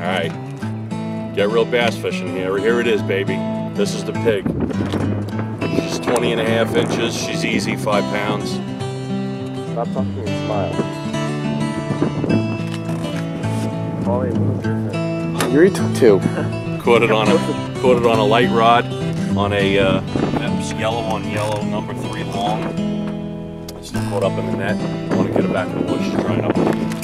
All right. Get Reel bass fishing here. Here it is, baby. This is the pig. She's 20 and a half inches. She's easy, five pounds. Stop talking and smile. Molly, what eating your two. Caught it on a caught it on a light rod on a uh, yellow on yellow number three long. It's caught up in the net. I want to get it back in the woods to try it up.